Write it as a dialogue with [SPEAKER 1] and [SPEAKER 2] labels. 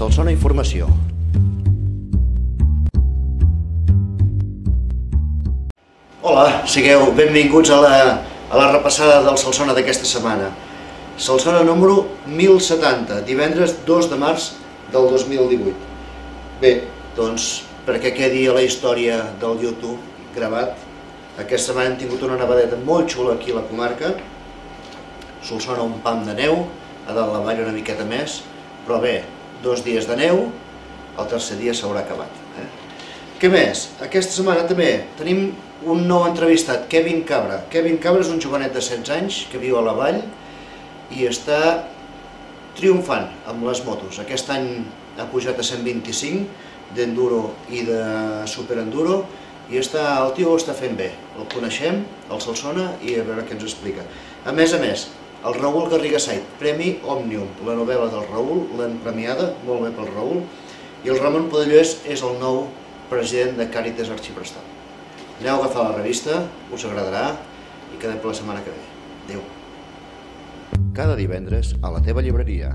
[SPEAKER 1] Solsona Informació. Hola, sigueu benvinguts a la, a la repassada del Solsona d'aquesta setmana. Solsona número 1070, divendres 2 de març del 2018. Bé, doncs, perquè quedi a la història del YouTube gravat, aquesta setmana hem tingut una nevadeta molt xula aquí a la comarca, Solsona un pam de neu, a dalt la vall una miqueta més, però bé, dos dies de neu, el tercer dia s'haurà acabat. Eh? Què més? Aquesta setmana també tenim un nou entrevistat, Kevin Cabra. Kevin Cabra és un jovenet de 16 anys que viu a la vall i està triomfant amb les motos. Aquest any ha pujat a 125 d'enduro i de superenduro i està, el tio ho està fent bé. El coneixem, el Solsona i a veure què ens explica. A més a més, el Raül Garriga Sait, Premi Òmnium, la novel·la del Raül, l'han premiada, molt bé pel Raül, i el Ramon Podellós és el nou president de Càritas Arxiprestat. Aneu a agafar la revista, us agradarà i quedem per la setmana que ve. Adéu. Cada divendres a la teva llibreria.